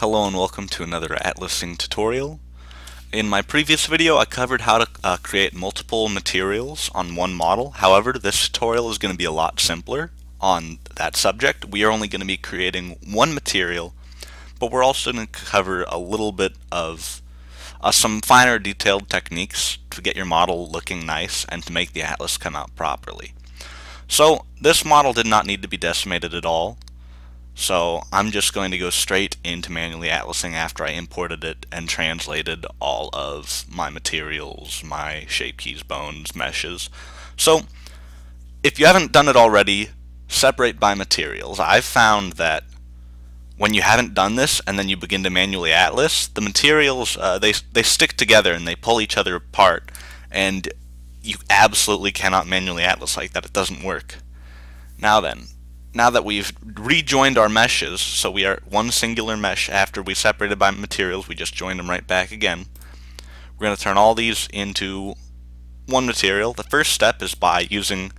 Hello and welcome to another atlasing tutorial. In my previous video I covered how to uh, create multiple materials on one model. However, this tutorial is going to be a lot simpler on that subject. We are only going to be creating one material, but we're also going to cover a little bit of uh, some finer detailed techniques to get your model looking nice and to make the atlas come out properly. So this model did not need to be decimated at all. So I'm just going to go straight into manually atlasing after I imported it and translated all of my materials, my shape keys, bones, meshes. So if you haven't done it already, separate by materials. I've found that when you haven't done this and then you begin to manually atlas, the materials, uh, they, they stick together and they pull each other apart and you absolutely cannot manually atlas like that. It doesn't work. Now then, now that we've rejoined our meshes, so we are one singular mesh after we separated by materials, we just joined them right back again. We're going to turn all these into one material. The first step is by using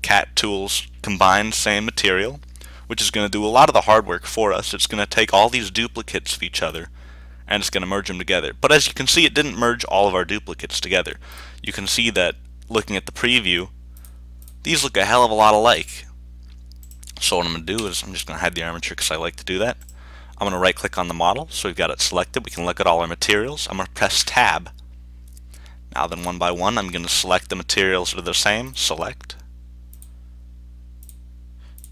cat tools combine same material, which is going to do a lot of the hard work for us. It's going to take all these duplicates of each other and it's going to merge them together. But as you can see, it didn't merge all of our duplicates together. You can see that looking at the preview, these look a hell of a lot alike. So what I'm going to do is I'm just going to hide the armature because I like to do that. I'm going to right click on the model so we've got it selected. We can look at all our materials. I'm going to press tab. Now then one by one I'm going to select the materials that are the same. Select.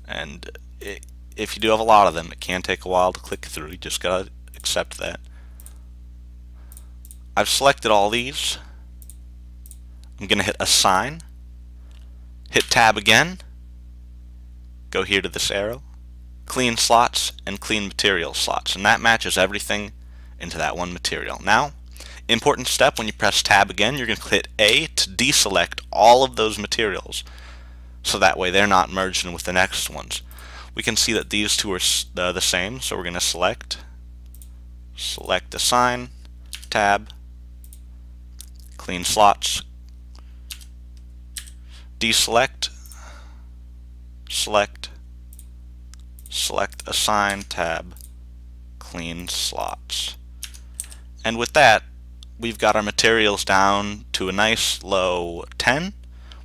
And it, if you do have a lot of them it can take a while to click through. You just got to accept that. I've selected all these. I'm going to hit assign. Hit tab again go here to this arrow, clean slots, and clean material slots. And that matches everything into that one material. Now, important step, when you press tab again, you're going to hit A to deselect all of those materials. So that way they're not merged in with the next ones. We can see that these two are uh, the same, so we're going to select, select assign, tab, clean slots, deselect, select, select Assign tab, Clean Slots. And with that, we've got our materials down to a nice low 10,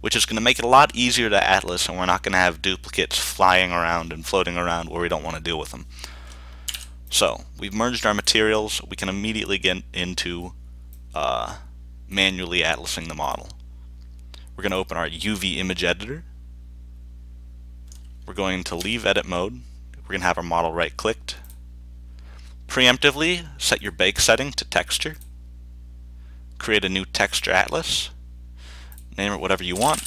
which is going to make it a lot easier to atlas and we're not going to have duplicates flying around and floating around where we don't want to deal with them. So, we've merged our materials, we can immediately get into uh, manually atlasing the model. We're going to open our UV image editor. We're going to leave edit mode we're going to have our model right clicked. Preemptively set your bake setting to texture. Create a new texture atlas. Name it whatever you want.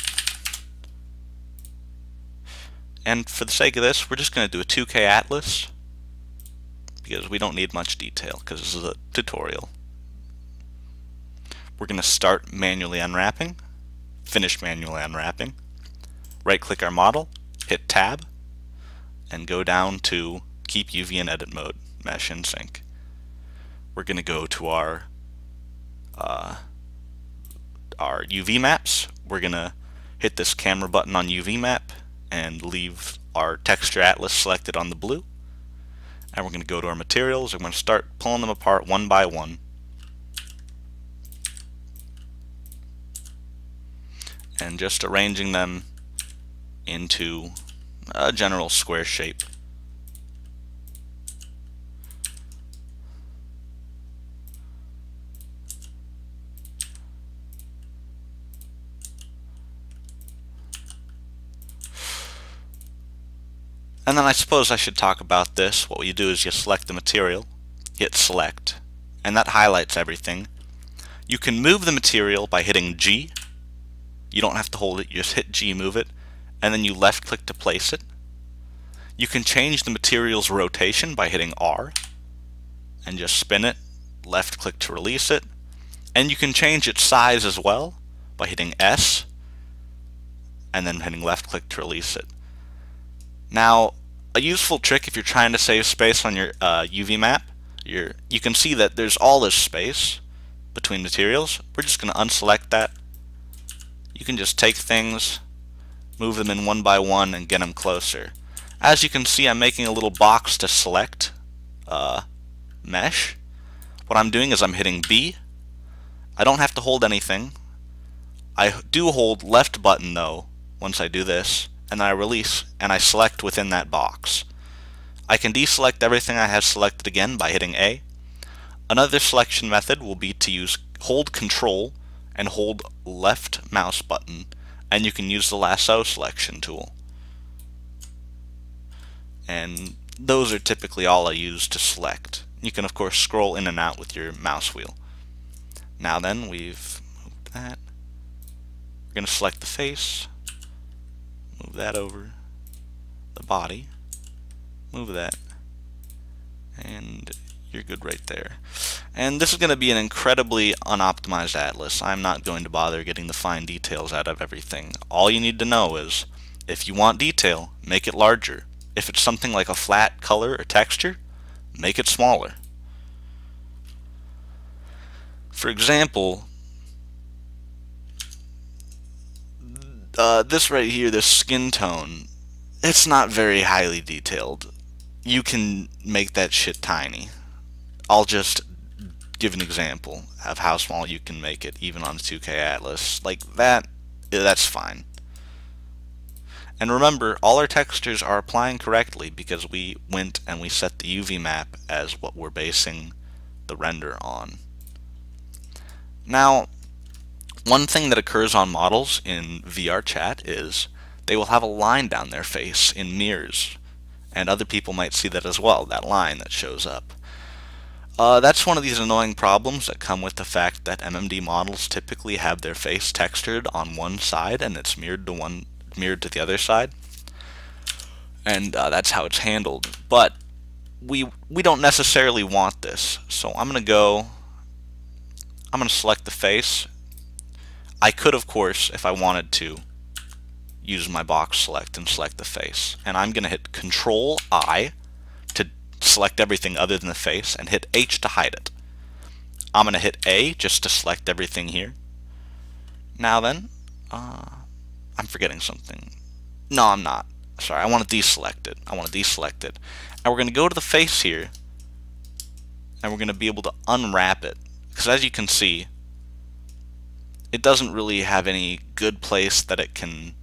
And for the sake of this, we're just going to do a 2K atlas because we don't need much detail because this is a tutorial. We're going to start manually unwrapping, finish manually unwrapping, right click our model, hit tab, and go down to keep UV in edit mode, mesh in sync. We're going to go to our uh, our UV maps. We're going to hit this camera button on UV map and leave our texture atlas selected on the blue. And we're going to go to our materials. I'm going to start pulling them apart one by one. And just arranging them into a general square shape. And then I suppose I should talk about this. What you do is you select the material, hit select, and that highlights everything. You can move the material by hitting G. You don't have to hold it, you just hit G, move it and then you left click to place it. You can change the material's rotation by hitting R and just spin it, left click to release it, and you can change its size as well by hitting S and then hitting left click to release it. Now, a useful trick if you're trying to save space on your uh, UV map, you you can see that there's all this space between materials. We're just going to unselect that. You can just take things move them in one by one and get them closer. As you can see I'm making a little box to select uh, mesh, what I'm doing is I'm hitting B. I don't have to hold anything. I do hold left button though once I do this, and then I release and I select within that box. I can deselect everything I have selected again by hitting A. Another selection method will be to use hold control and hold left mouse button and you can use the lasso selection tool. And those are typically all I use to select. You can of course scroll in and out with your mouse wheel. Now then, we've moved that. We're going to select the face, move that over, the body, move that, and you're good right there. And this is going to be an incredibly unoptimized atlas. I'm not going to bother getting the fine details out of everything. All you need to know is, if you want detail, make it larger. If it's something like a flat color or texture, make it smaller. For example, uh, this right here, this skin tone, it's not very highly detailed. You can make that shit tiny. I'll just give an example of how small you can make it even on 2K Atlas. Like that, that's fine. And remember, all our textures are applying correctly because we went and we set the UV map as what we're basing the render on. Now, one thing that occurs on models in VRChat is they will have a line down their face in mirrors, and other people might see that as well, that line that shows up. Uh, that's one of these annoying problems that come with the fact that MMD models typically have their face textured on one side and it's mirrored to one mirrored to the other side. And uh, that's how it's handled. But we we don't necessarily want this. So I'm going to go I'm going to select the face. I could of course if I wanted to use my box select and select the face. And I'm going to hit control I select everything other than the face, and hit H to hide it. I'm going to hit A just to select everything here. Now then, uh, I'm forgetting something. No, I'm not. Sorry, I want to deselect it. I want to deselect it. And we're going to go to the face here, and we're going to be able to unwrap it. Because as you can see, it doesn't really have any good place that it can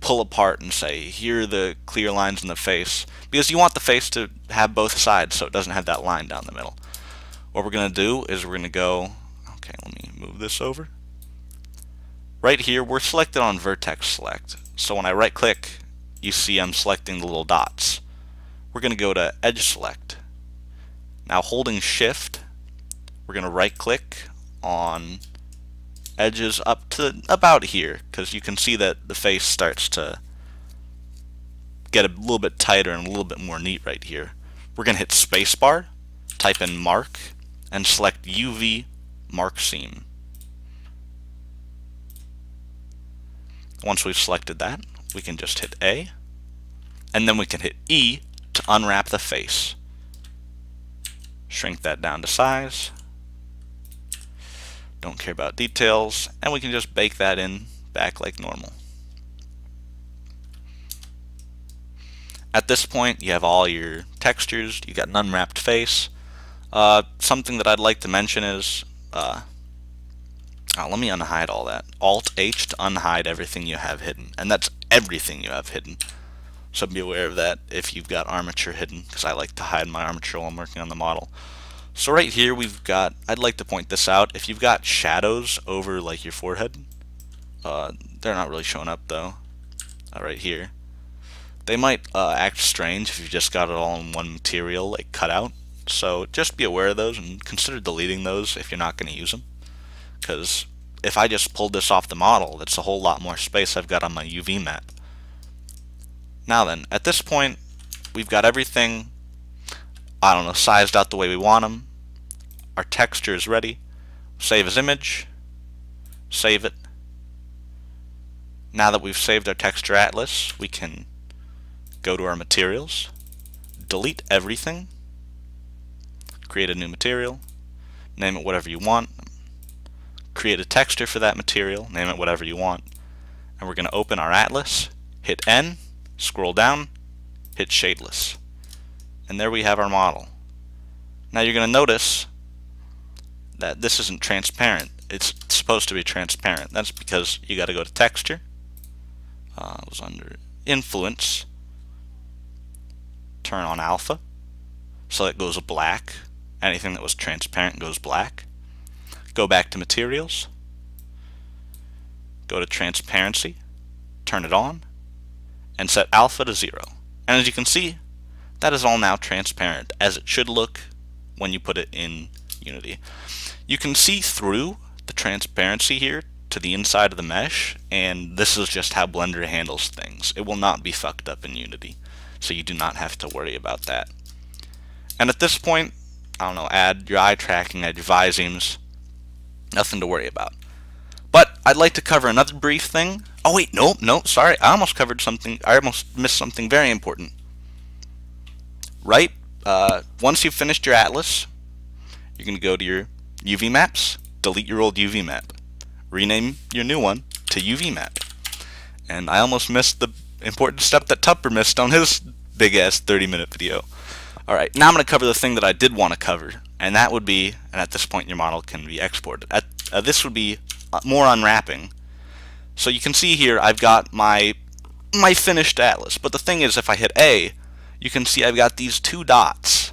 pull apart and say, here are the clear lines in the face, because you want the face to have both sides so it doesn't have that line down the middle. What we're going to do is we're going to go, okay, let me move this over. Right here, we're selected on vertex select. So when I right click, you see I'm selecting the little dots. We're going to go to edge select. Now holding shift, we're going to right click on edges up to about here because you can see that the face starts to get a little bit tighter and a little bit more neat right here. We're going to hit spacebar, type in mark, and select UV mark seam. Once we've selected that, we can just hit A, and then we can hit E to unwrap the face. Shrink that down to size, don't care about details, and we can just bake that in back like normal. At this point, you have all your textures, you got an unwrapped face. Uh, something that I'd like to mention is, uh, oh, let me unhide all that. Alt-H to unhide everything you have hidden, and that's everything you have hidden. So be aware of that if you've got armature hidden, because I like to hide my armature while I'm working on the model. So right here we've got, I'd like to point this out, if you've got shadows over like your forehead, uh, they're not really showing up though, uh, right here. They might uh, act strange if you've just got it all in one material like cut out. So just be aware of those and consider deleting those if you're not going to use them. Because if I just pulled this off the model, that's a whole lot more space I've got on my UV map. Now then, at this point, we've got everything I don't know, sized out the way we want them. Our texture is ready. Save as image. Save it. Now that we've saved our texture atlas, we can go to our materials, delete everything, create a new material, name it whatever you want, create a texture for that material, name it whatever you want, and we're going to open our atlas, hit N, scroll down, hit shadeless. And there we have our model. Now you're going to notice that this isn't transparent. It's supposed to be transparent. That's because you got to go to texture. Uh, it was under influence. Turn on alpha. So it goes black. Anything that was transparent goes black. Go back to materials. Go to transparency. Turn it on. And set alpha to zero. And as you can see, that is all now transparent as it should look when you put it in Unity. You can see through the transparency here to the inside of the mesh and this is just how Blender handles things. It will not be fucked up in Unity so you do not have to worry about that. And at this point, I don't know, add your eye tracking, add your visemes, nothing to worry about. But I'd like to cover another brief thing. Oh wait, no, no, sorry, I almost covered something, I almost missed something very important. Right, uh, once you've finished your atlas, you're going to go to your UV maps, delete your old UV map, rename your new one to UV map. And I almost missed the important step that Tupper missed on his big ass 30 minute video. Alright, now I'm going to cover the thing that I did want to cover, and that would be, and at this point your model can be exported, at, uh, this would be uh, more unwrapping. So you can see here I've got my my finished atlas, but the thing is if I hit A, you can see I've got these two dots,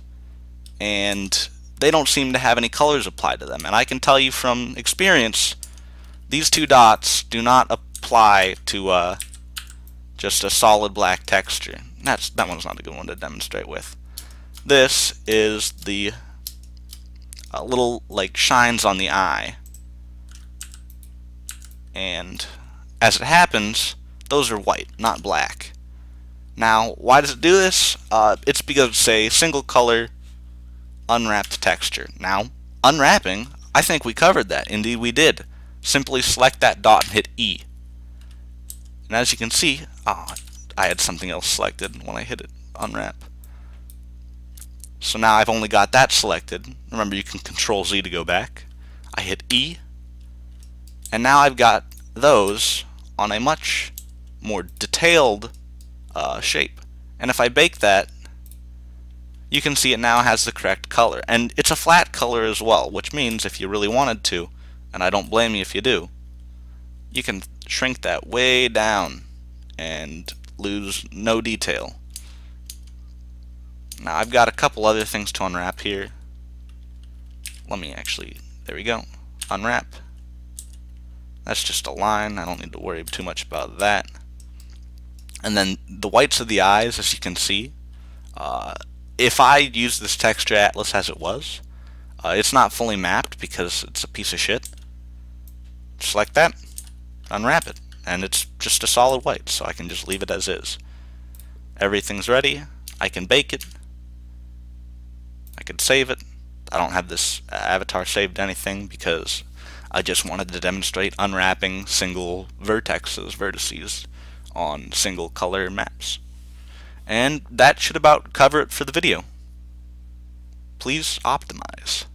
and they don't seem to have any colors applied to them. And I can tell you from experience, these two dots do not apply to uh, just a solid black texture. That's That one's not a good one to demonstrate with. This is the uh, little like shines on the eye. And as it happens, those are white, not black. Now, why does it do this? Uh, it's because it's a single color unwrapped texture. Now, unwrapping, I think we covered that. Indeed, we did. Simply select that dot and hit E. And as you can see, oh, I had something else selected when I hit it, unwrap. So now I've only got that selected. Remember, you can Control Z to go back. I hit E, and now I've got those on a much more detailed uh, shape. And if I bake that, you can see it now has the correct color. And it's a flat color as well, which means if you really wanted to, and I don't blame you if you do, you can shrink that way down and lose no detail. Now I've got a couple other things to unwrap here. Let me actually, there we go, unwrap. That's just a line, I don't need to worry too much about that. And then the whites of the eyes, as you can see, uh, if I use this texture atlas as it was, uh, it's not fully mapped because it's a piece of shit. Just like that, unwrap it, and it's just a solid white, so I can just leave it as is. Everything's ready, I can bake it, I can save it. I don't have this avatar saved anything because I just wanted to demonstrate unwrapping single vertexes, vertices, on single color maps. And that should about cover it for the video. Please optimize.